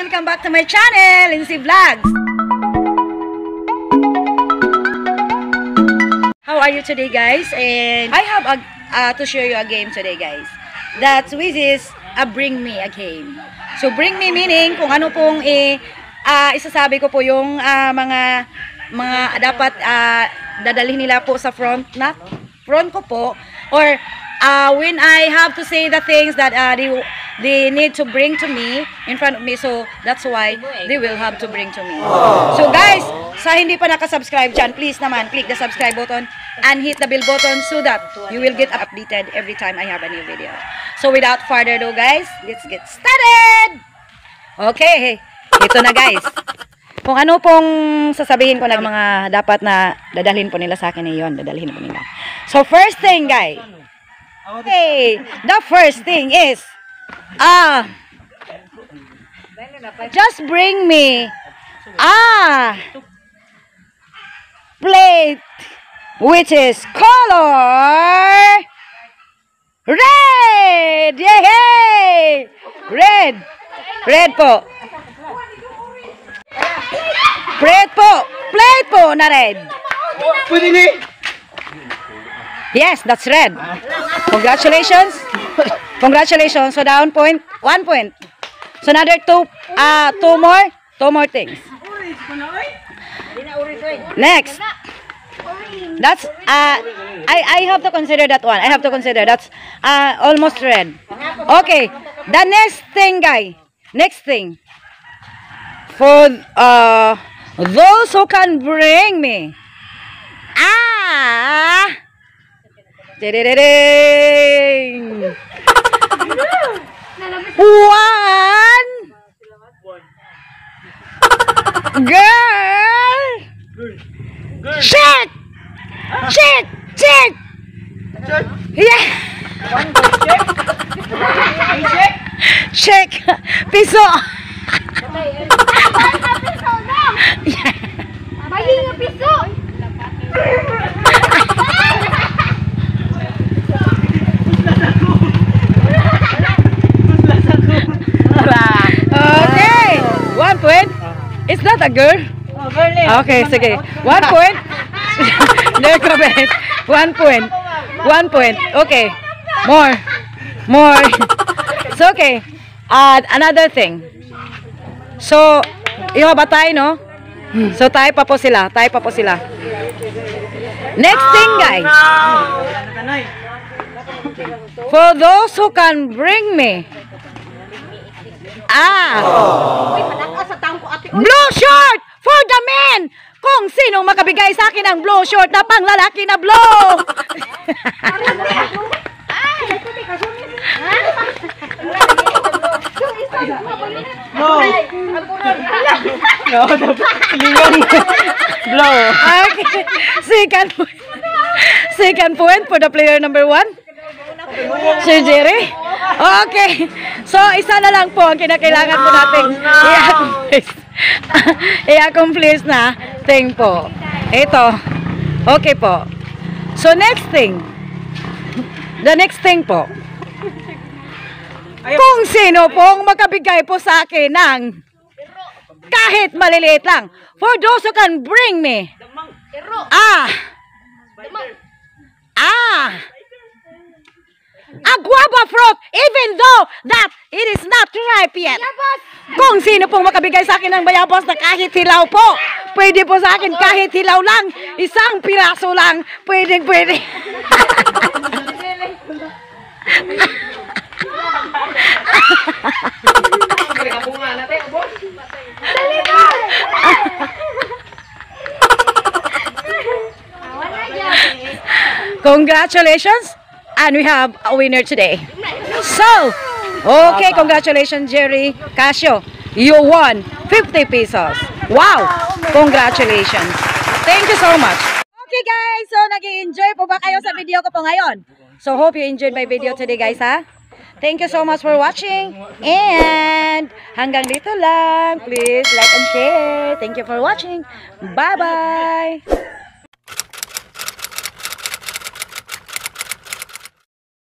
Welcome back to my channel, Lindsay Vlogs. How are you today, guys? And I have a, uh, to show you a game today, guys. That which is a bring me a game. So bring me meaning kung ano pong eh, ah, isasabi ko po yung ah, mga mga dapat ah, dadalhin nila po sa front na front ko po or uh, when I have to say the things that uh, they they need to bring to me in front of me so that's why they will have to bring to me. So guys sa hindi pa nakasubscribe dyan please naman click the subscribe button and hit the bell button so that you will get updated every time I have a new video. So without further ado guys let's get started! Okay ito na guys. Kung ano pong sasabihin ko na mga dapat na dadalhin po nila sa akin eh yun, dadalhin po nila. So first thing guys, okay, the first thing is, ah, just bring me, ah, plate, which is color red, yay, red, red po. Plate po! Plate po na red. Pwede ni. Yes, that's red. Congratulations. Congratulations. So down point, one point. So another two, uh, two more, two more things. Next. That's, uh, I, I have to consider that one. I have to consider. That's uh, almost red. Okay. The next thing, guy. Next thing. For, uh, those who can bring me. Ah! Ding! One! Girl! Check! Check! Check! Yeah! Check! Piso! Bali nga piso! Okay! One point. Is that a girl? Okay, sige. One point. no comment. One point. One point. Okay. More. More. so, okay. Uh, another thing. So, yung ba tayo, no? So, tayo pa po sila. Tayo pa po sila. Next thing, guys. For those who can bring me. Ah. Blue short for the men! Kung sinong makabigay sa akin ng blue short na panglalaki na blue! No. No, lingon. Blow. okay. Second point. Second point for the player number one. Sir Jerry? Okay. So, isa na lang po ang kinakailangan po natin i-accomplish. I-accomplish na thing po. Ito. Okay po. So, next thing. The next thing po. Kung sino pong makabigay po sa akin ng kahit maliliit lang. For those who can bring me. Ah! Even though that it is not ripe yet. Kung sino pong makabigay sa akin ng bayabas na kahit hilaw po, pwede po sa akin kahit hilaw lang, isang piraso lang, pwede, pwede. Congratulations! And we have a winner today. So, okay, congratulations Jerry Casio. You won 50 pesos. Wow! Congratulations. Thank you so much. Okay guys, so nag enjoy po ba kayo sa video ko po ngayon? So hope you enjoyed my video today guys ha. Thank you so much for watching. And hanggang dito lang. Please like and share. Thank you for watching. Bye-bye.